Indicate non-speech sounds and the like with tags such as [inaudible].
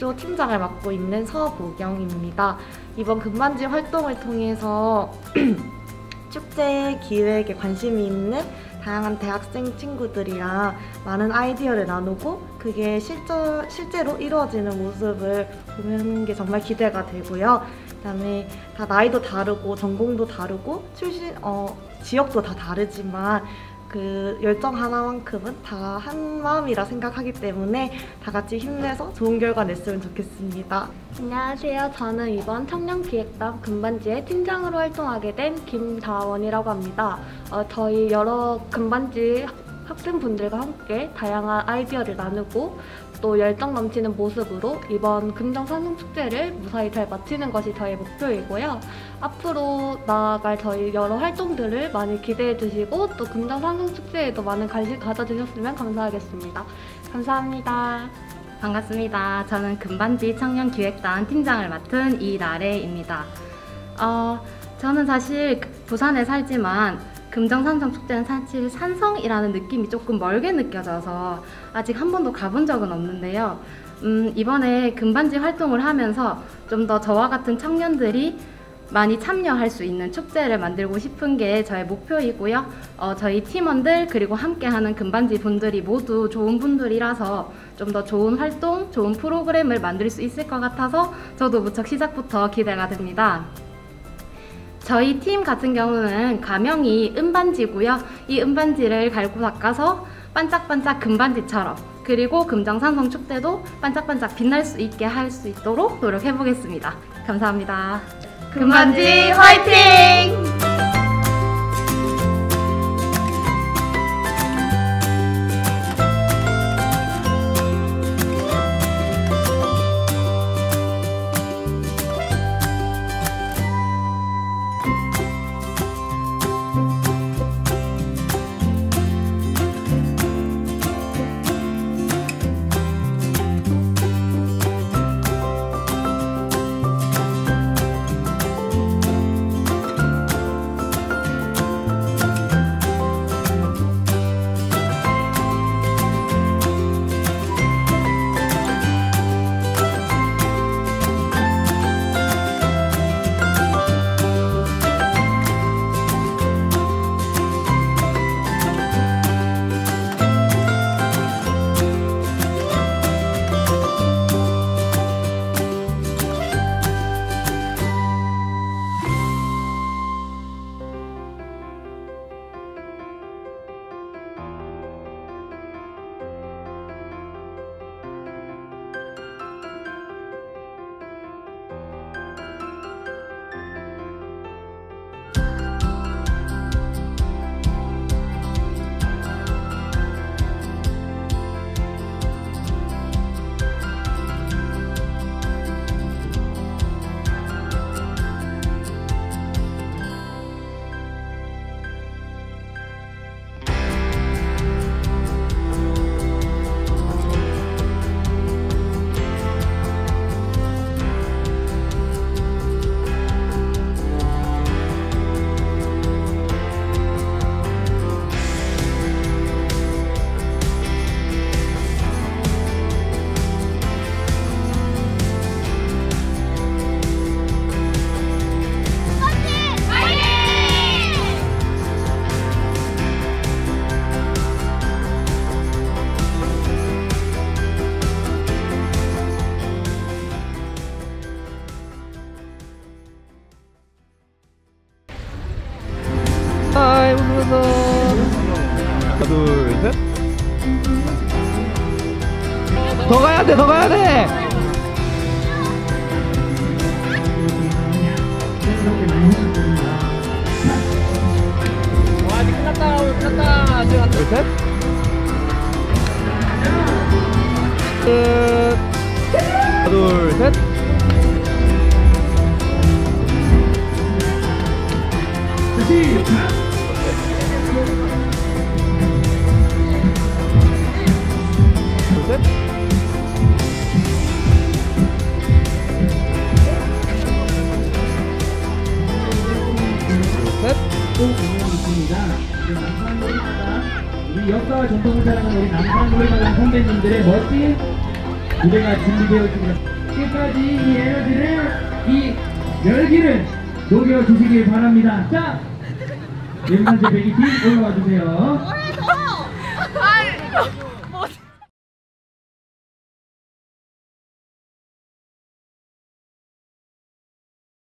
조 팀장을 맡고 있는 서보경입니다. 이번 금반지 활동을 통해서 [clears throat] 축제 기획에 관심이 있는 다양한 대학생 친구들이랑 많은 아이디어를 나누고 그게 실저, 실제로 이루어지는 모습을 보는 게 정말 기대가 되고요. 그다음에 다 나이도 다르고 전공도 다르고 출신 어, 지역도 다 다르지만 그 열정 하나만큼은 다 한 마음이라 생각하기 때문에 다 같이 힘내서 좋은 결과 냈으면 좋겠습니다. 안녕하세요. 저는 이번 청년기획단 금반지의 팀장으로 활동하게 된 김다원이라고 합니다. 어, 저희 여러 금반지 학생분들과 함께 다양한 아이디어를 나누고 또 열정 넘치는 모습으로 이번 금정산성축제를 무사히 잘 마치는 것이 저의 목표이고요. 앞으로 나아갈 저희 여러 활동들을 많이 기대해 주시고 또 금정산성축제에도 많은 관심 가져주셨으면 감사하겠습니다. 감사합니다. 반갑습니다. 저는 금반지 청년기획단 팀장을 맡은 이나래입니다. 어, 저는 사실 부산에 살지만 금정산성 축제는 사실 산성이라는 느낌이 조금 멀게 느껴져서 아직 한 번도 가본 적은 없는데요. 음, 이번에 금반지 활동을 하면서 좀 더 저와 같은 청년들이 많이 참여할 수 있는 축제를 만들고 싶은 게 저의 목표이고요. 어, 저희 팀원들 그리고 함께하는 금반지 분들이 모두 좋은 분들이라서 좀 더 좋은 활동, 좋은 프로그램을 만들 수 있을 것 같아서 저도 무척 시작부터 기대가 됩니다. 저희 팀 같은 경우는 가명이 은반지고요. 이 은반지를 갈고 닦아서 반짝반짝 금반지처럼 그리고 금정산성 축제도 반짝반짝 빛날 수 있게 할 수 있도록 노력해 보겠습니다. 감사합니다. 금반지 화이팅! 더 가야 돼 더 가야 돼 와, 아직 끝났다, 끝났다. 아직 안. 끝. 하나, 둘, 셋. 사랑과 전통을 사랑하는 우리 남산 노래방 선배님들의 멋진 무대가 준비되어 있습니다. 끝까지 이 에너지를, 이 열기를 녹여주시길 바랍니다. 자, 네 왼반제 배기 팀 올라와 주세요. 뭐해, 더! 아,